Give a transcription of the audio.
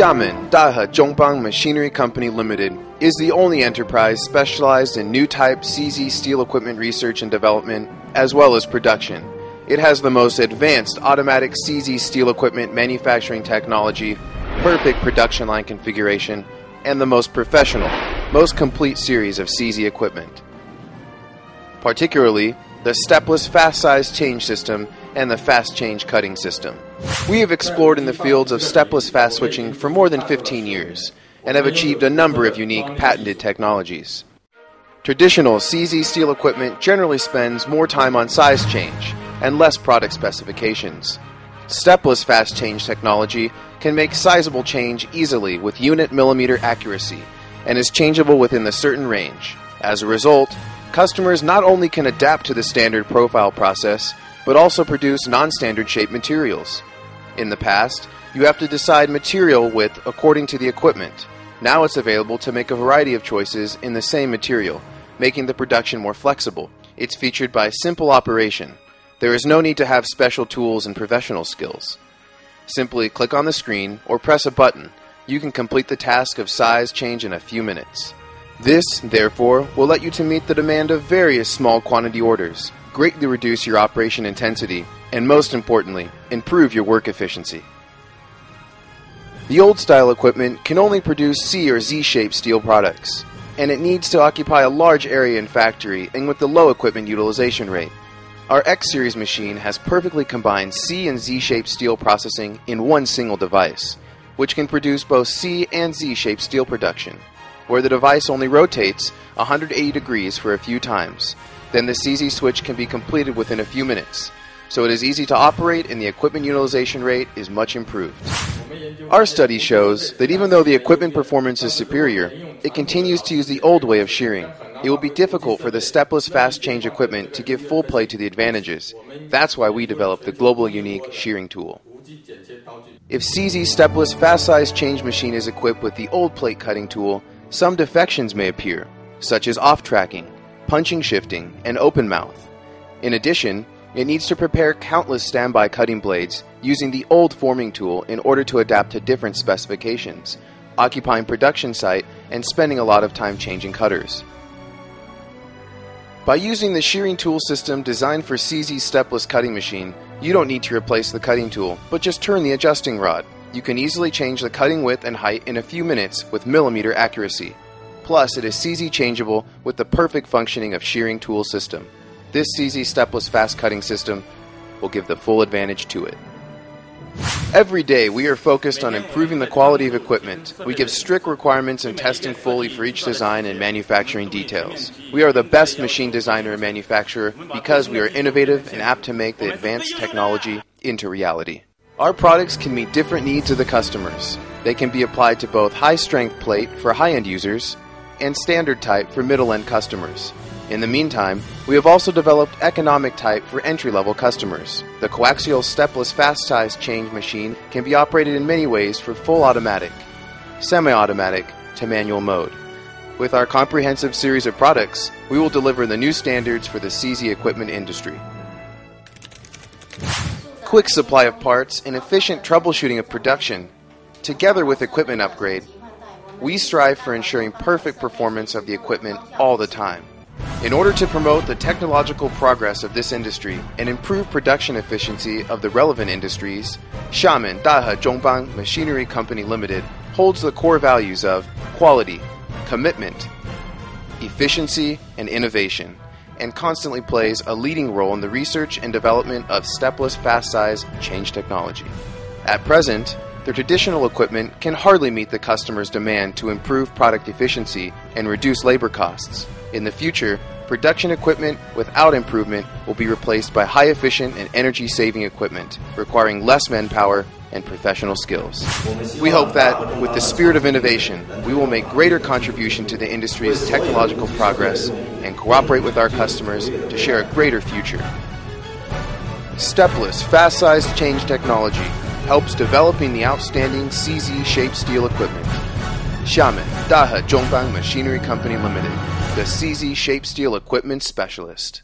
Xiamen Dahe Zhongbang Machinery Company Limited is the only enterprise specialized in new type CZ steel equipment research and development, as well as production. It has the most advanced automatic CZ steel equipment manufacturing technology, perfect production line configuration, and the most professional, most complete series of CZ equipment. Particularly, the stepless fast size change system and the fast change cutting system. We have explored in the fields of stepless fast switching for more than 15 years and have achieved a number of unique patented technologies. Traditional CZ steel equipment generally spends more time on size change and less product specifications. Stepless fast change technology can make sizable change easily with unit millimeter accuracy and is changeable within the certain range. As a result, customers not only can adapt to the standard profile process, but also produce non standard shape materials. In the past, you have to decide material width according to the equipment. Now it's available to make a variety of choices in the same material, making the production more flexible. It's featured by simple operation. There is no need to have special tools and professional skills. Simply click on the screen or press a button. You can complete the task of size change in a few minutes. This, therefore, will let you to meet the demand of various small quantity orders, greatly reduce your operation intensity, and most importantly, improve your work efficiency. The old style equipment can only produce C or Z shaped steel products, and it needs to occupy a large area in factory and with the low equipment utilization rate. Our X Series machine has perfectly combined C and Z shaped steel processing in one single device, which can produce both C and Z shaped steel production, where the device only rotates 180 degrees for a few times. Then the CZ switch can be completed within a few minutes, so it is easy to operate and the equipment utilization rate is much improved. Our study shows that even though the equipment performance is superior, it continues to use the old way of shearing, it will be difficult for the stepless fast change equipment to give full play to the advantages. That's why we developed the global unique shearing tool. If CZ stepless fast size change machine is equipped with the old plate cutting tool, some defections may appear, such as off tracking, punching shifting, and open mouth. In addition, it needs to prepare countless standby cutting blades using the old forming tool in order to adapt to different specifications, occupying production site and spending a lot of time changing cutters. By using the shearing tool system designed for CZ stepless cutting machine, you don't need to replace the cutting tool, but just turn the adjusting rod. You can easily change the cutting width and height in a few minutes with millimeter accuracy. Plus, it is CZ changeable with the perfect functioning of shearing tool system. This CZ stepless fast cutting system will give the full advantage to it. Every day, we are focused on improving the quality of equipment. We give strict requirements and testing fully for each design and manufacturing details. We are the best machine designer and manufacturer because we are innovative and apt to make the advanced technology into reality. Our products can meet different needs of the customers. They can be applied to both high strength plate for high end users and standard type for middle end customers. In the meantime, we have also developed economic type for entry level customers. The coaxial stepless fast size change machine can be operated in many ways for full automatic, semi automatic, to manual mode. With our comprehensive series of products, we will deliver the new standards for the CZ equipment industry. Quick supply of parts and efficient troubleshooting of production, together with equipment upgrade, we strive for ensuring perfect performance of the equipment all the time. In order to promote the technological progress of this industry and improve production efficiency of the relevant industries, Xiamen Dahe Zhongbang Machinery Company Limited holds the core values of quality, commitment, efficiency, and innovation, and constantly plays a leading role in the research and development of stepless fast size change technology. At present, the traditional equipment can hardly meet the customer's demand to improve product efficiency and reduce labor costs. In the future, production equipment without improvement will be replaced by high efficient and energy saving equipment, requiring less manpower and professional skills. We hope that, with the spirit of innovation, we will make greater contribution to the industry's technological progress and cooperate with our customers to share a greater future. Stepless, fast sized change technology helps developing the outstanding CZ shaped steel equipment. Xiamen Dahe Zhongbang Machinery Company Limited the CZ Shape Steel Equipment Specialist.